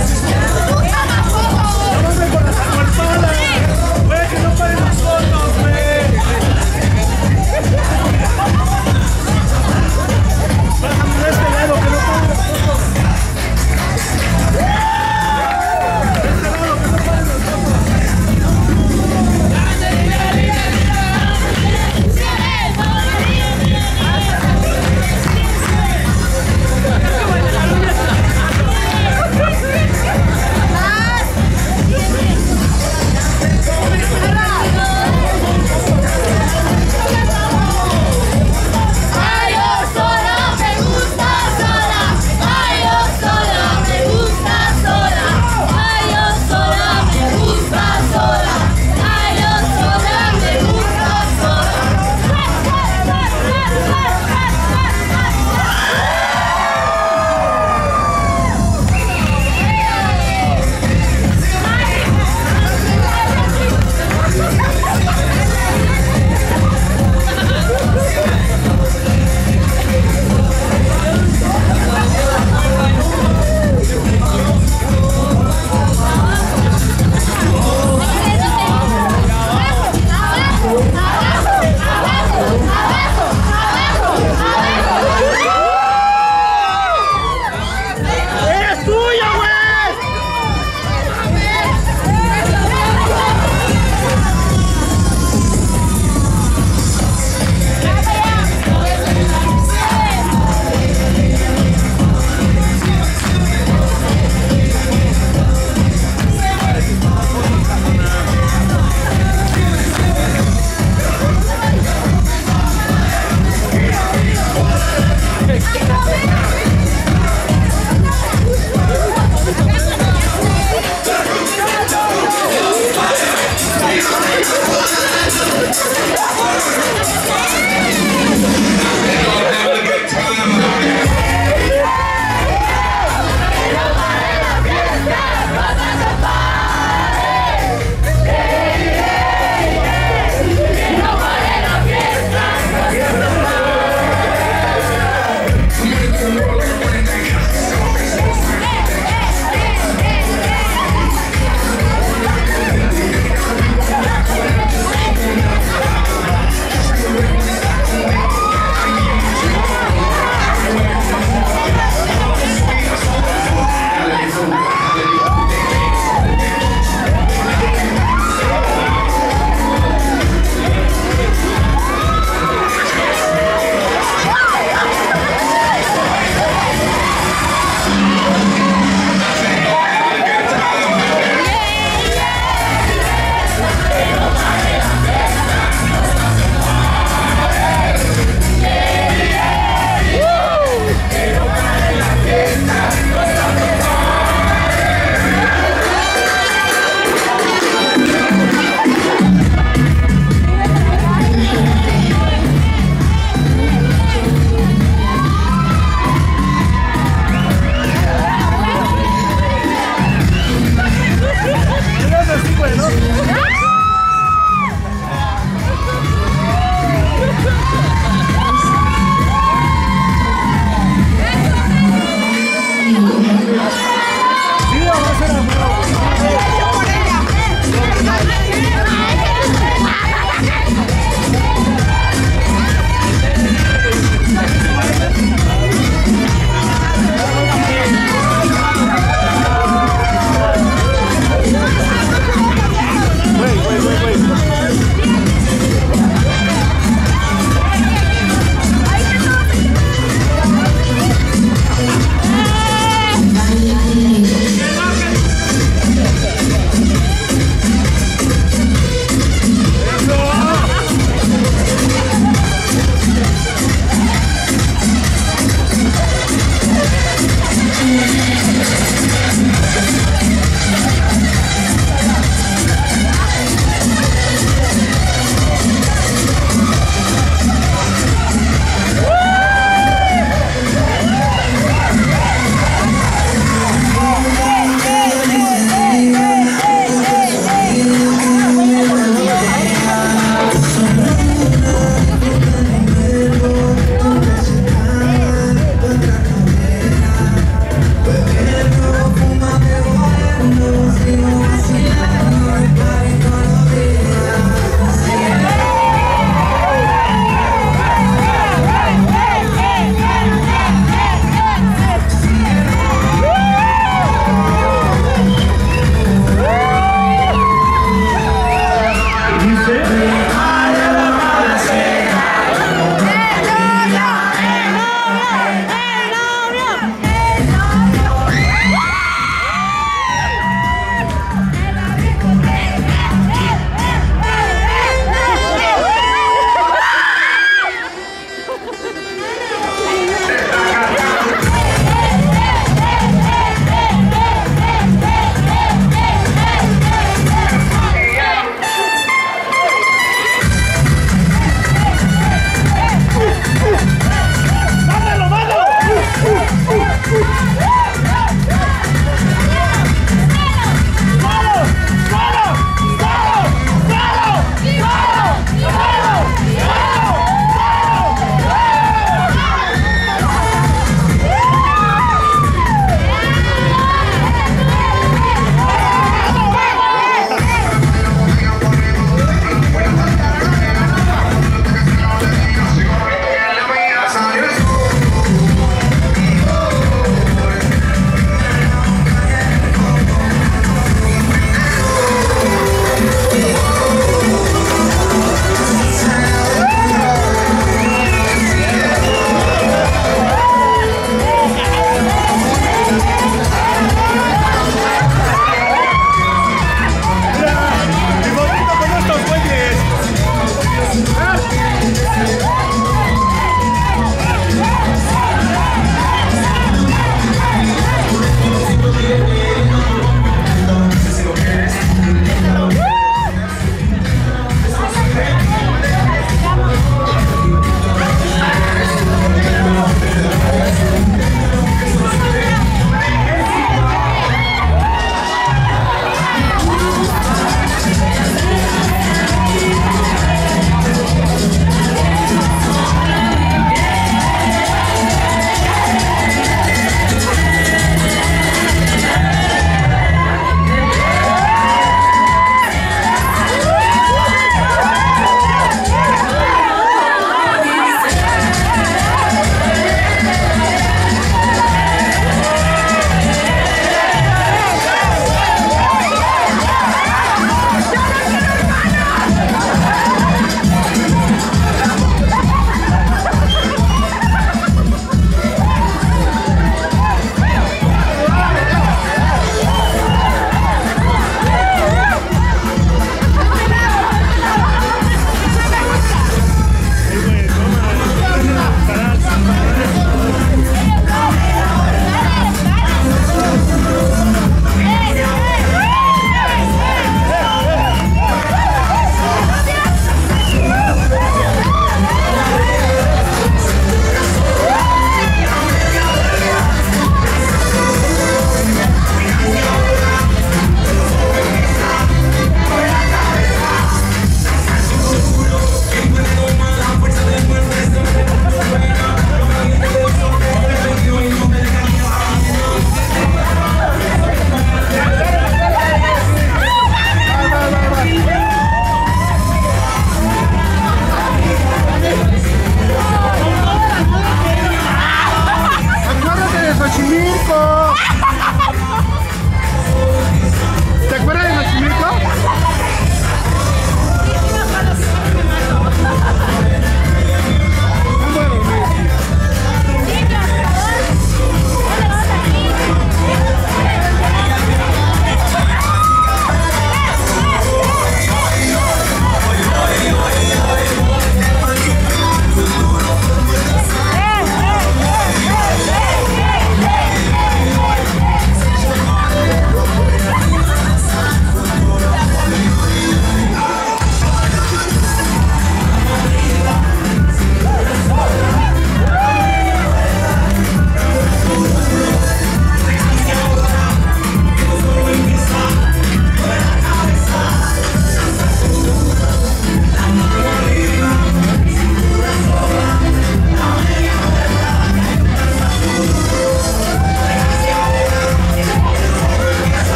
just is